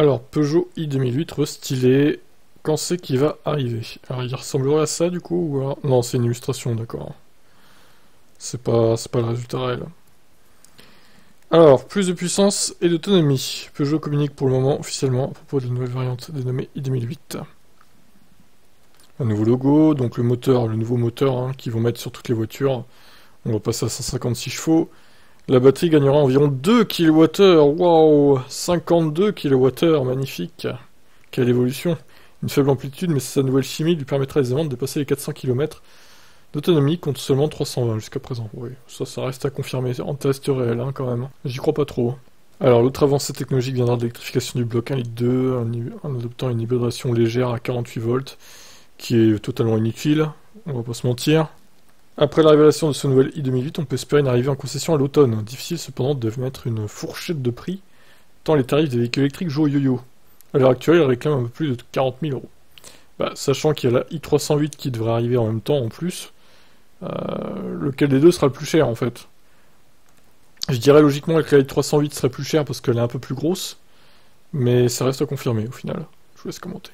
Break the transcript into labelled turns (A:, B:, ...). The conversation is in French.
A: Alors, Peugeot i2008 restylé, quand c'est qu'il va arriver? Alors, il ressemblerait à ça, du coup, ou Non, c'est une illustration, d'accord. C'est pas, pas le résultat réel. Alors, plus de puissance et d'autonomie. Peugeot communique pour le moment officiellement à propos de la nouvelle variante dénommée i2008. Un nouveau logo, donc le moteur, le nouveau moteur hein, qu'ils vont mettre sur toutes les voitures. On va passer à 156 chevaux. La batterie gagnera environ 2 kWh. Waouh 52 kWh, magnifique. Quelle évolution. Une faible amplitude, mais sa nouvelle chimie lui permettra aisément de dépasser les 400 km d'autonomie contre seulement 320 jusqu'à présent. Oui, ça, ça reste à confirmer en test réel hein, quand même. J'y crois pas trop. Alors, l'autre avancée technologique viendra de l'électrification du bloc 1 litre 2 en, adoptant une hybridation légère à 48 volts, qui est totalement inutile, on va pas se mentir. Après la révélation de ce nouvel i2008, on peut espérer une arrivée en concession à l'automne. Difficile cependant de mettre une fourchette de prix, tant les tarifs des véhicules électriques jouent au yo-yo. À l'heure actuelle, ils réclament un peu plus de 40 000 euros. Bah, sachant qu'il y a la i308 qui devrait arriver en même temps en plus, euh, lequel des deux sera le plus cher en fait Je dirais logiquement que la i308 serait plus chère parce qu'elle est un peu plus grosse, mais ça reste à confirmer au final. Je vous laisse commenter.